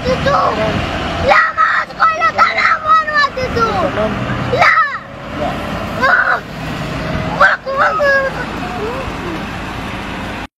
actitud. La más con la que buena